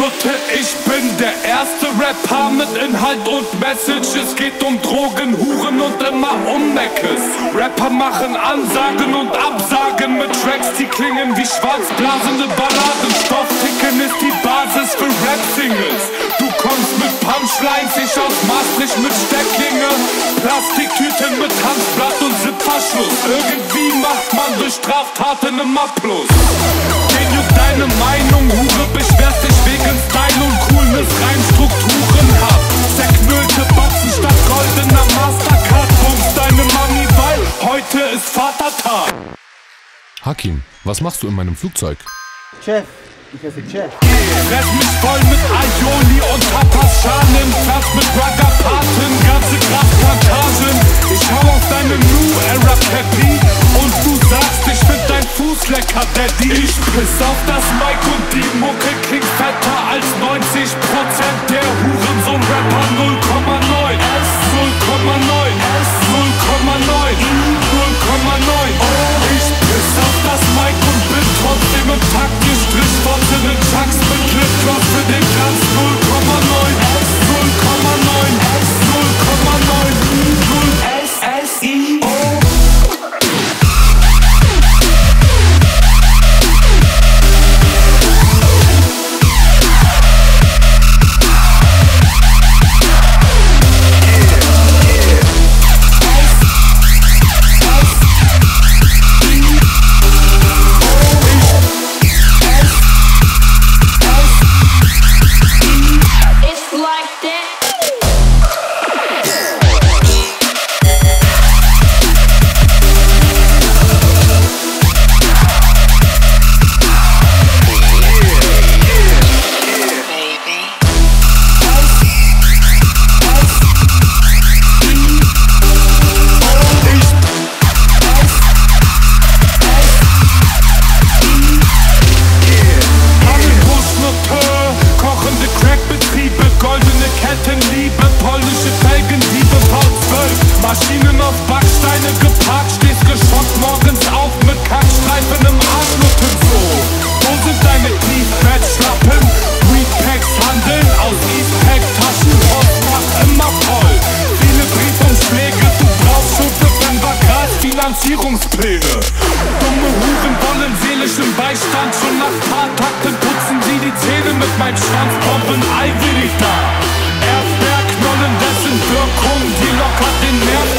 Nutte, ich bin der erste Rapper mit Inhalt und Message. Es geht um Drogen, Huren und immer um Meckes. Rapper machen Ansagen und Absagen mit Tracks, die klingen wie schwarzblasende Balladen. Stoffticken ist die Basis für Rap-Singles. Du kommst mit Punchlines, ich aus Maastricht mit Stecklinge. Plastiktüten mit Tanzblatt und Zipverschluss. Irgendwie macht man durch Straftaten immer Plus. Hakim, was machst du in meinem Flugzeug? Chef, ich esse Chef. Fress mich voll mit Aioli und Tapas Schalen mit Ruggerpaten, ganze Kraftplantagen Ich hau auf deine New Era Cappy Und du sagst, ich find dein Fuß lecker, Daddy Ich piss auf das Mic und die Mucke klingt fetter als 90% der Hurensohn-Rapper Maschinen auf Backsteine geparkt, stehst geschockt morgens auf mit Kackstreifen im Arschnutten so. Wo sind deine Tiefbettschlappen? Weedpacks handeln aus Eastpack-Taschen, Postfach immer voll. Viele Briefumschläge, du brauchst schon für Fünfer Grad Finanzierungspläne. Dumme Huren wollen seelischen Beistand, schon nach paar Takten putzen sie die Zähne mit meinem Schwanz, Bomben, Ei will ich da. Fucking melt.